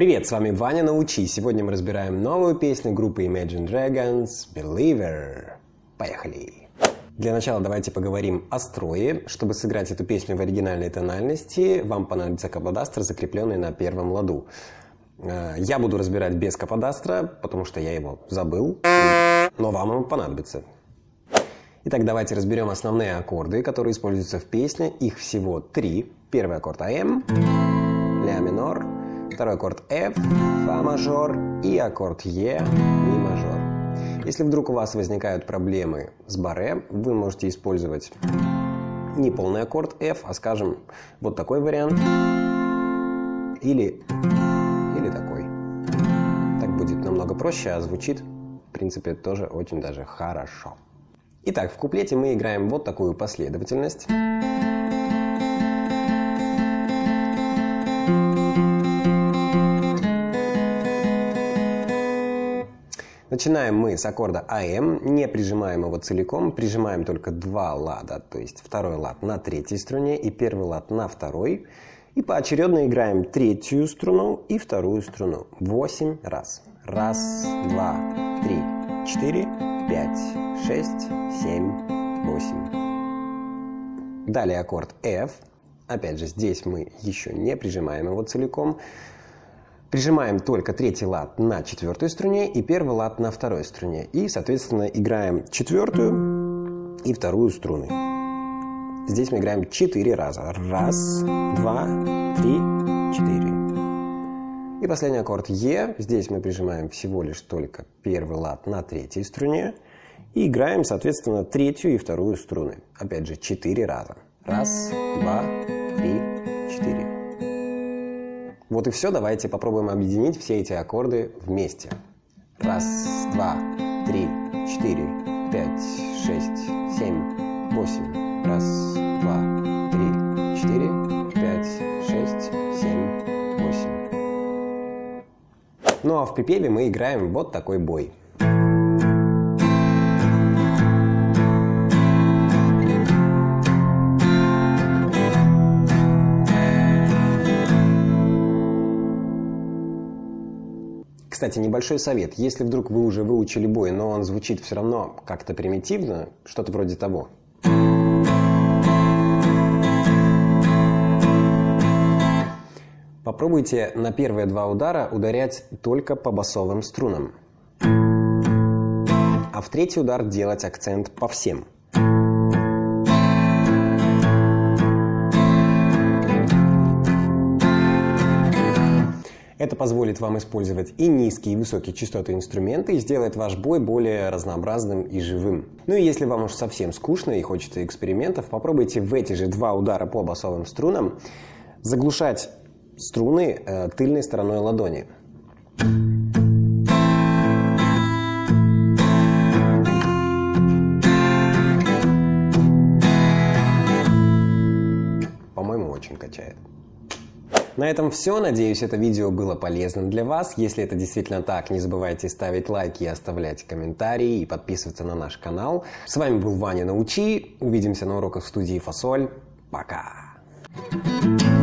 Привет, с вами Ваня Научи. Сегодня мы разбираем новую песню группы Imagine Dragons Believer. Поехали! Для начала давайте поговорим о строе. Чтобы сыграть эту песню в оригинальной тональности, вам понадобится каподастр, закрепленный на первом ладу. Э, я буду разбирать без каподастра, потому что я его забыл, но вам он понадобится. Итак, давайте разберем основные аккорды, которые используются в песне. Их всего три. Первый аккорд АМ, ля минор, второй аккорд F, фа мажор и аккорд Е, ми мажор. Если вдруг у вас возникают проблемы с баре, вы можете использовать не полный аккорд F, а скажем вот такой вариант или, или такой. Так будет намного проще, а звучит в принципе тоже очень даже хорошо. Итак, в куплете мы играем вот такую последовательность. Начинаем мы с аккорда АМ, не прижимаем его целиком, прижимаем только два лада, то есть второй лад на третьей струне и первый лад на второй. И поочередно играем третью струну и вторую струну. Восемь раз. Раз, два, три, четыре, пять, шесть, семь, восемь. Далее аккорд F. Опять же, здесь мы еще не прижимаем его целиком. Прижимаем только третий лад на четвертой струне и первый лад на второй струне. И, соответственно, играем четвертую и вторую струны. Здесь мы играем четыре раза. Раз, два, три, четыре. И последний аккорд Е. Здесь мы прижимаем всего лишь только первый лад на третьей струне. И играем, соответственно, третью и вторую струны. Опять же, четыре раза. Раз, два, три. Вот и все. Давайте попробуем объединить все эти аккорды вместе. Раз, два, три, четыре, пять, шесть, семь, восемь. Раз, два, три, четыре, пять, шесть, семь, восемь. Ну а в припеве мы играем вот такой бой. Кстати, небольшой совет. Если вдруг вы уже выучили бой, но он звучит все равно как-то примитивно, что-то вроде того. Попробуйте на первые два удара ударять только по басовым струнам. А в третий удар делать акцент по всем. Это позволит вам использовать и низкие, и высокие частоты инструмента и сделает ваш бой более разнообразным и живым. Ну и если вам уж совсем скучно и хочется экспериментов, попробуйте в эти же два удара по басовым струнам заглушать струны э, тыльной стороной ладони. По-моему, очень качает. На этом все. Надеюсь, это видео было полезным для вас. Если это действительно так, не забывайте ставить лайки оставлять комментарии и подписываться на наш канал. С вами был Ваня Научи. Увидимся на уроках в студии Фасоль. Пока! thank you